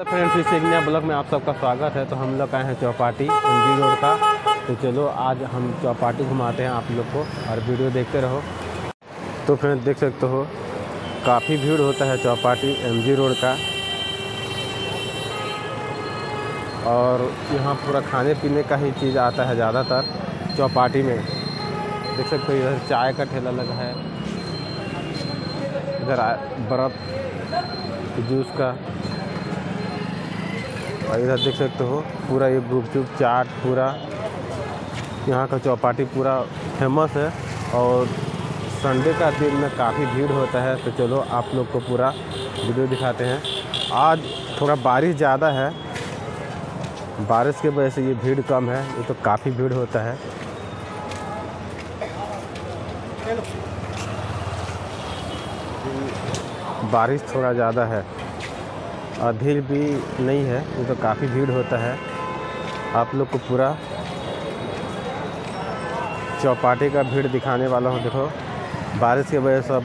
तो फ्रेंड्स इस एक नया ब्लॉग में आप सबका स्वागत है। तो हम लोग आए हैं चौपाटी एम जी रोड का। तो चलो, आज हम चौपाटी घुमाते हैं आप लोग को और वीडियो देखते रहो। तो फ्रेंड्स देख सकते हो, काफ़ी भीड़ होता है चौपाटी एम जी रोड का। और यहाँ पूरा खाने पीने का ही चीज़ आता है ज़्यादातर चौपाटी में। देख सकते हो, इधर चाय का ठेला लगा है। इधर बर्फ़, जूस का। और इधर देख सकते हो, पूरा ये गुपचुप चाट पूरा। यहाँ का चौपाटी पूरा फ़ेमस है और संडे का दिन में काफ़ी भीड़ होता है तो चलो आप लोग को पूरा वीडियो दिखाते हैं। आज थोड़ा बारिश ज़्यादा है, बारिश की वजह से ये भीड़ कम है, ये तो काफ़ी भीड़ होता है। बारिश थोड़ा ज़्यादा है। और भीड़ भी नहीं है तो काफ़ी भीड़ होता है। आप लोग को पूरा चौपाटी का भीड़ दिखाने वाला हूँ, देखो। बारिश की वजह से अब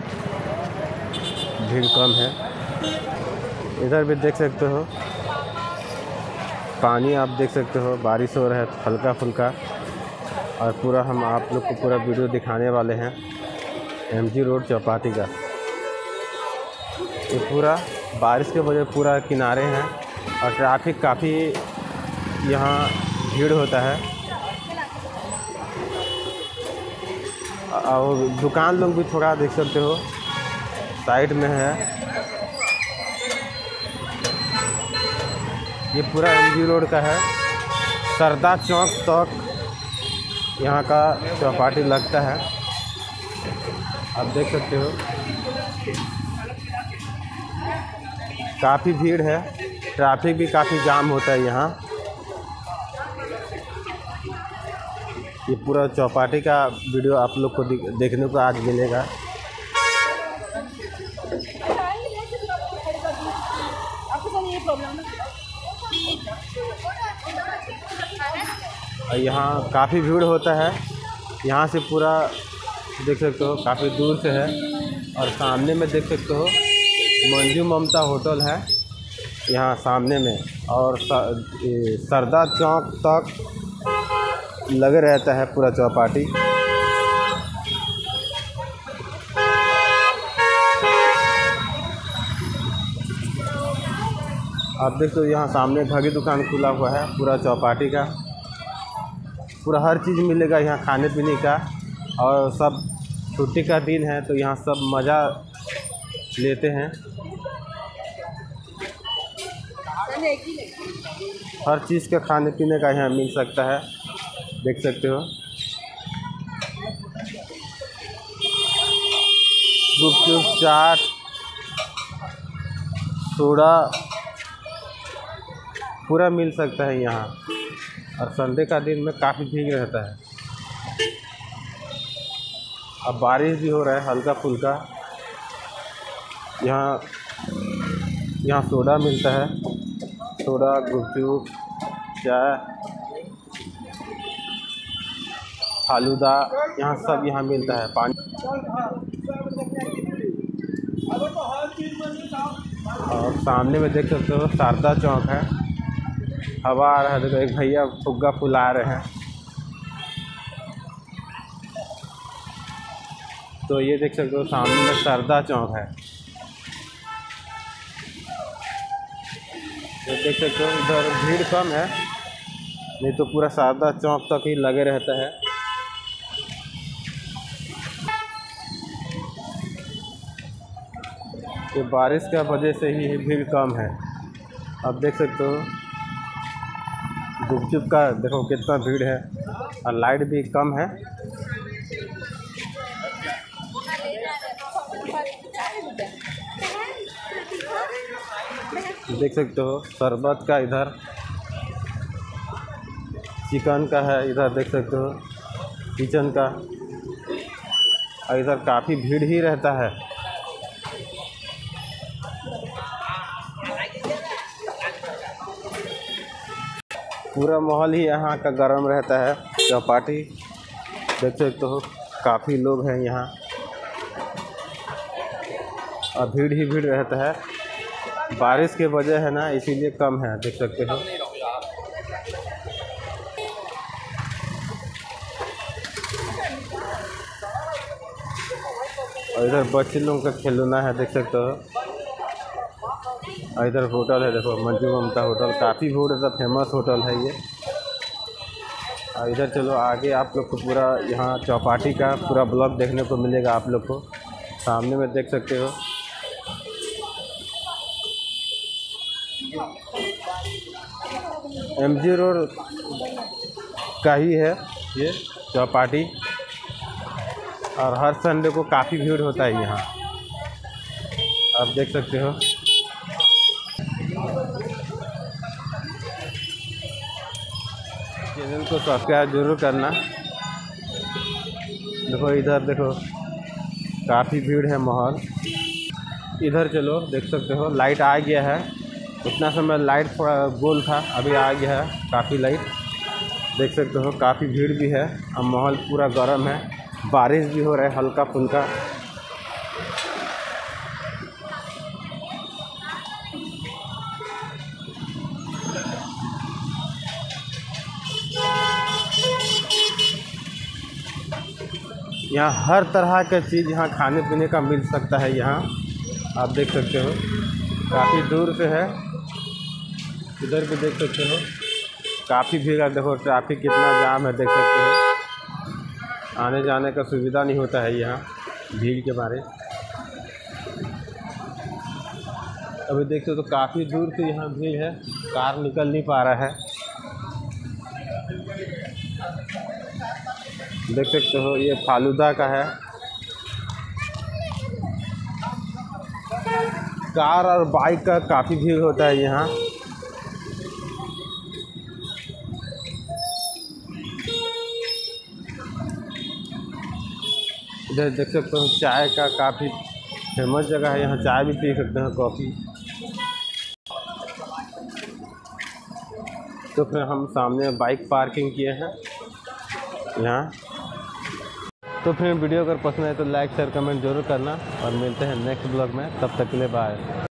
भीड़ कम है। इधर भी देख सकते हो। पानी आप देख सकते हो, बारिश हो रहा है हल्का फुल्का और पूरा हम आप लोग को पूरा वीडियो दिखाने वाले हैं एमजी रोड चौपाटी का। ये पूरा बारिश के वजह पूरा किनारे हैं और ट्रैफ़िक काफ़ी यहाँ भीड़ होता है। और दुकान लोग भी थोड़ा देख सकते हो, साइड में है। ये पूरा एम रोड का है। सरदा चौक तक यहाँ का चौपाटी लगता है। आप देख सकते हो। काफ़ी भीड़ है। ट्रैफ़िक भी काफ़ी जाम होता है यहाँ। ये पूरा चौपाटी का वीडियो आप लोग को देखने को आज मिलेगा। यहाँ काफ़ी भीड़ होता है। यहाँ से पूरा देख सकते हो, काफ़ी दूर से है। और सामने में देख सकते हो मंजू ममता होटल है यहाँ सामने में और स- ये सरदा चौक तक लगे रहता है पूरा चौपाटी। आप देख तो यहाँ सामने घड़ी दुकान खुला हुआ है, पूरा चौपाटी का। पूरा हर चीज़ मिलेगा यहाँ खाने पीने का और सब छुट्टी का दिन है तो यहाँ सब मज़ा लेते हैं। हर चीज़ का खाने पीने का यहाँ मिल सकता है। देख सकते हो। गुपचुप, चाट, सोडा, पूरा मिल सकता है यहाँ। और संडे का दिन में काफ़ी भीड़ रहता है। अब बारिश भी हो रहा है हल्का फुल्का यहाँ यहाँ सोडा मिलता है। सोडा, गुपचुप, चाय, फालूदा, यहाँ सब यहाँ मिलता है। पानी और सामने में देख सकते हो, शारदा चौक है। हवा आ रहा है, देखो, एक भैया फुग्गा फुला रहे हैं। तो ये देख सकते हो, सामने में शारदा चौक है। ये देख सकते हो, इधर भीड़ कम है। नहीं तो पूरा शारदा चौक तक ही लगे रहता है। ये बारिश का वजह से ही भीड़ कम है। आप देख सकते हो गुपचुप का देखो कितना भीड़ है। और लाइट भी कम है। देख सकते हो, शरबत का इधर। चिकन का है, इधर देख सकते हो, किचन का। और इधर काफ़ी भीड़ ही रहता है। पूरा माहौल ही यहाँ का गर्म रहता है, चौपाटी। देख सकते हो, काफ़ी लोग हैं यहाँ। और भीड़ ही भीड़ रहता है। बारिश के वजह है ना, इसीलिए कम है, देख सकते हो। और इधर बच्चे लोगों का खिलौना है, देख सकते हो। और इधर होटल है, देखो, मंजू ममता होटल, काफ़ी भीड़ है फ़ेमस होटल है ये। और इधर चलो, आगे आप लोग को पूरा यहाँ चौपाटी का पूरा ब्लॉग देखने को मिलेगा आप लोग को। सामने में देख सकते हो। एम जी रोड का ही है ये चौपाटी। और हर संडे को काफ़ी भीड़ होता है यहाँ। आप देख सकते हो। चैनल को सब्सक्राइब ज़रूर करना। देखो, इधर देखो, काफ़ी भीड़ है माहौल। इधर चलो, देख सकते हो लाइट आ गया है। उतना समय लाइट थोड़ा गोल था, अभी आ गया है, काफ़ी लाइट देख सकते हो, काफ़ी भीड़ भी है, अब माहौल पूरा गर्म है। बारिश भी हो रहा है, हल्का फुल्का। यहाँ हर तरह का चीज़ यहाँ खाने पीने का मिल सकता है यहाँ। आप देख सकते हो, काफ़ी दूर से है। इधर भी देख सकते हो। काफ़ी भीड़ है, देखो ट्रैफ़िक कितना जाम है, देख सकते हो। आने जाने का सुविधा नहीं होता है यहाँ, भीड़ के बारे। अभी देखते हो तो काफ़ी दूर से यहाँ भीड़ है, कार निकल नहीं पा रहा है। देख सकते हो, ये फालूदा का है। कार और बाइक का काफ़ी भीड़ होता है यहाँ। इधर देख सकते हैं चाय का काफ़ी फ़ेमस जगह है, यहाँ चाय भी पी सकते हैं, कॉफ़ी। तो फिर हम सामने बाइक पार्किंग किए हैं, यहाँ। तो फिर वीडियो अगर पसंद आए तो लाइक, शेयर, कमेंट ज़रूर करना और मिलते हैं नेक्स्ट ब्लॉग में, तब तक के लिए बाय।